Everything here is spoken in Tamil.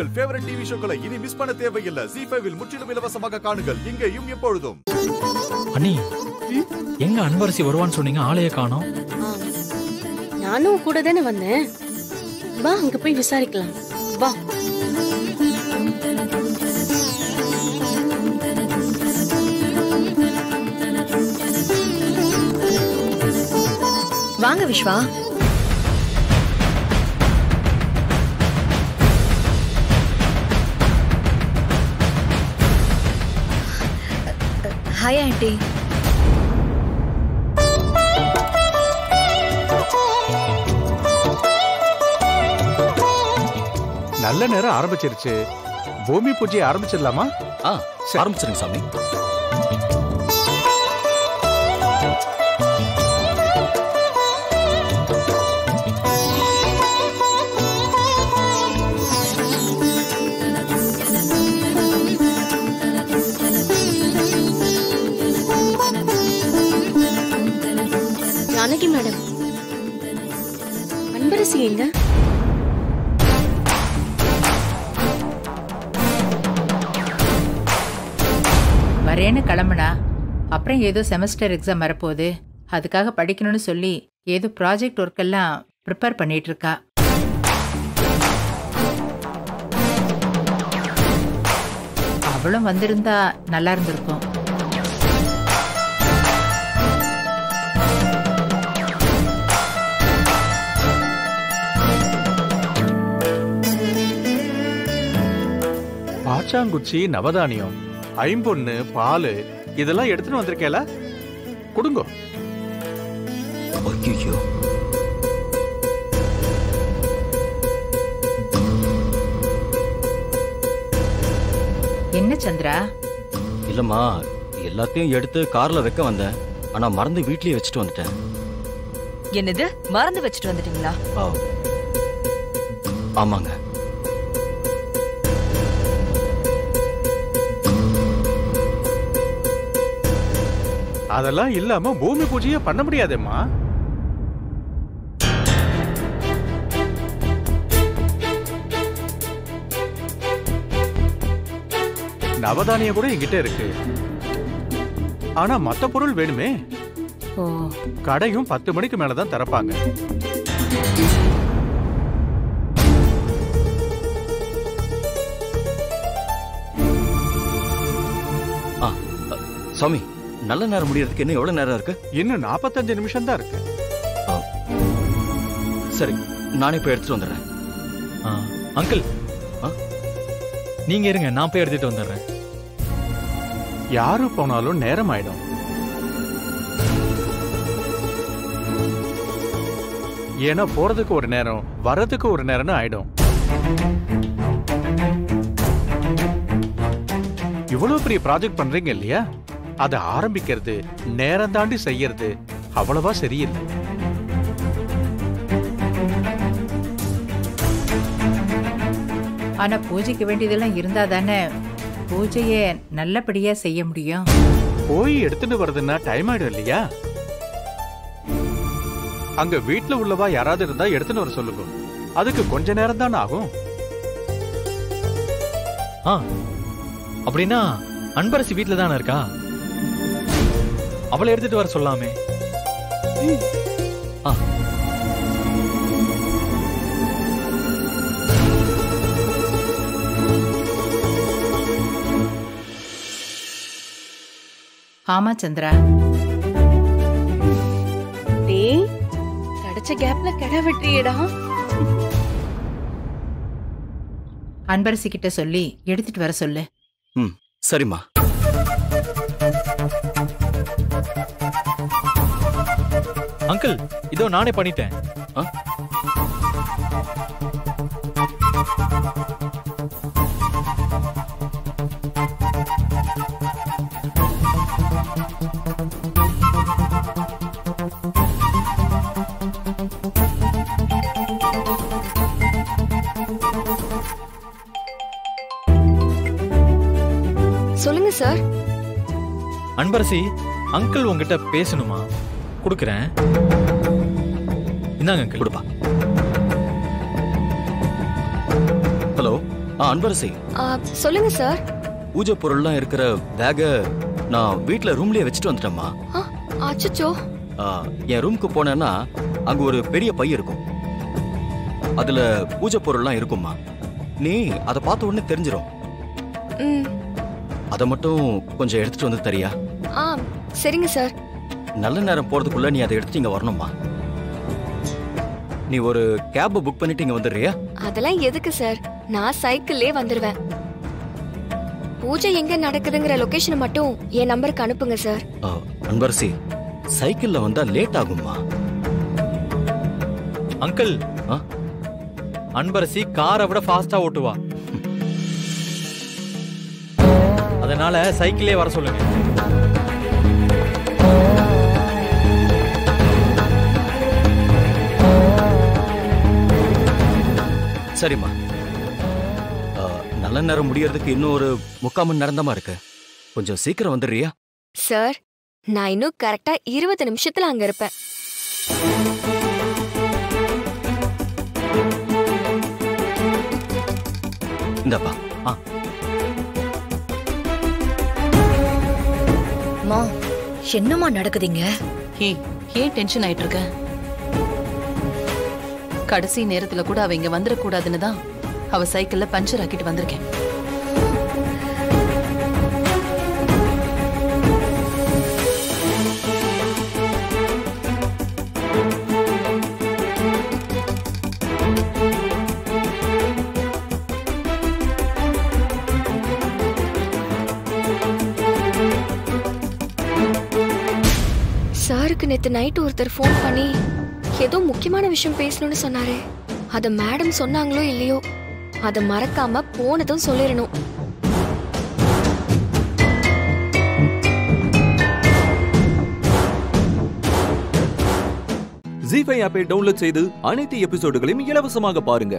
உங்கள் ஃபேவரட் டிவி ஷோக்களை இனி மிஸ் பண்ண தேவையில்லை. ஜி ஃபைவில் முற்றிலும் இலவசமாக காணுங்கள். இங்கேயும் எப்பொழுதும். அண்ணி எங்க அன்பரசி வருவான்னு சொன்னீங்க ஆளைய காணோம். நானும் கூட தானே வந்தேன். வா அங்க போய் விசாரிக்கலாம். வா. வாங்க விஸ்வா ஹாய் ஆண்டி நல்ல நேரம் ஆரம்பிச்சிருச்சு. பூமி பூஜையை ஆரம்பிச்சிடலாமா? ஆ ஆரம்பிச்சிருங்க சாமி. ஜானகி மேடம். அன்பரசி எங்க? வரேன்னு கிளம்புனா அப்புறம் ஏதோ செமஸ்டர் எக்ஸாம் வரப்போகுது. அதுக்காக படிக்கணும்னு சொல்லி ஏதோ ப்ராஜெக்ட் ஒர்க் எல்லாம் ப்ரிப்பேர் பண்ணிட்டு இருக்கா அவளும் வந்திருந்தா நல்லா இருந்திருக்கும். பாச்சாங்குச்சி நவதானியம் ஐம்பொன்னு பால் இதெல்லாம் எடுத்துட்டு வந்திருக்கேல? கொடுங்கோ. ஐயோ என்ன சந்திரா? இல்லம்மா எல்லாத்தையும் எடுத்து கார்ல வைக்க வந்தேன். ஆனா மறந்து வீட்லயே வச்சுட்டு வந்துட்டேன். என்னது? மறந்து வச்சுட்டு வந்துட்டீங்களா. ஆமாங்க. அதெல்லாம் இல்லாம பூமி பூஜையை பண்ண முடியாதேம்மா. நவதானியம் கூட என்கிட்ட இருக்கு. ஆனா மத்த பொருள் வேணுமே? ஓ. கடையும் பத்து மணிக்கு மேலதான் திறப்பாங்க. சாமி. நல்ல நேரம் முடியறதுக்கு இன்னும் எவ்வளவு நேரம் இருக்கு? இன்னும் நாற்பத்தஞ்சு நிமிஷம் தான் இருக்கு. சரி நானே போய் எடுத்துட்டு வந்துடுறேன். ஆ, அங்கிள். ஆ? நீங்க இருங்க நான் போய் எடுத்துட்டு வந்துடுறேன். யாரு போனாலும் நேரம் ஆயிடும் ஏன்னா போறதுக்கு ஒரு நேரம் வர்றதுக்கு ஒரு நேரம்னு ஆயிடும். இவ்வளவு பெரிய ப்ராஜெக்ட் பண்றீங்க இல்லையா? அதை ஆரம்பிக்கிறது நேரம் தாண்டி செய்யறது அவ்வளவா சரியில்லை. ஆனா பூஜைக்கு வேண்டியதெல்லாம் இருந்தா தானே பூஜையை நல்லபடியா செய்ய முடியும்? போய் எடுத்துட்டு வருதுன்னா டைம் ஆயிடும் இல்லையா? அங்க வீட்ல உள்ளவா யாராவது இருந்தா எடுத்துட்டு வர சொல்லுங்க. அதுக்கு கொஞ்ச நேரம் தானே ஆகும். ஆ அப்படின்னா அன்பரசி வீட்ல தானே இருக்கா? அவளை எடுத்துட்டு வர சொல்லாமே. ஆ. ஆமா சந்திரா. டேய் கிடைச்ச கேப்ல கடை வெற்றியடா அன்பரசி கிட்ட சொல்லி எடுத்துட்டு வர சொல்லு. ம் சரிம்மா. அங்கிள் இதோ நானே பண்ணிட்டேன்? சொல்லுங்க சார் அன்பரசி அங்கிள் உங்ககிட்ட பேசணுமா? கொடுக்குறேன். இந்தாங்க அங்கிள். கொடுப்பா. ஹலோ ஆ அன்பரசி ஆ, சொல்லுங்க சார். பூஜை பொருள்லாம் இருக்கிற பேக நான் வீட்ல ரூம்லயே வச்சுட்டு வந்துட்டேம்மா. ஆ, அச்சச்சோ. ஆ, என் ரூமுக்கு போனேன்னா அங்க ஒரு பெரிய பை இருக்கும். அதுல பூஜை பொருள்லாம் இருக்கும்மா. நீ அதை பார்த்த உடனே தெரிஞ்சிடும் ம். அதை மட்டும் கொஞ்சம் எடுத்துட்டு வந்து தரியா? ஆ சரிங்க சார் நல்ல நேரம் போறதுக்குள்ள நீ அதை எடுத்துட்டு இங்க வரணும்மா நீ ஒரு கேப் புக் பண்ணிட்டு இங்க வந்துடுறியா? அதெல்லாம் எதுக்கு சார் நான் சைக்கிள்லே வந்துருவேன். பூஜை எங்க நடக்குதுங்கிற லொகேஷனை மட்டும் என் நம்பருக்கு அனுப்புங்க சார் அன்பரசி சைக்கிள்ல வந்தா லேட் ஆகும்மா அங்கிள். ஆ? அன்பரசி காரை விட ஃபாஸ்டா ஓட்டுவா. அதனால சைக்கிளே வர சொல்லுங்க. சரிம்மா. ஆ, நல்ல நேரம் முடியறதுக்கு இன்னும் ஒரு முக்கால் மணி நேரம் இருக்கு. கொஞ்சம் சீக்கிரம் வந்துடுறியா? சார் நான் இன்னும் கரெக்டா இருபது நிமிஷத்துல அங்க இருப்பேன். இந்தாப்பா மா என்னம்மா நடக்குதுங்க ஏன் டென்ஷன் ஆயிட்டு இருக்க? கடைசி நேரத்துல கூட அவ இங்க வந்துடக்கூடாதுன்னு தான் அவ சைக்கிள்ல பஞ்சர் ஆக்கிட்டு வந்திருக்கேன். சாருக்கு நேற்று நைட் ஒருத்தர் ஃபோன் பண்ணி ஏதோ முக்கியமான விஷயம் பேசணும்னு சொன்னாரு. அத மேடம் சொன்னாங்களோ இல்லையோ அத மறக்காம போனதும் சொல்லிடணும். ஜிஃபை ஆப்பை டவுன்லோட் செய்து அனைத்து எபிசோடுகளையும் இலவசமாக பாருங்க.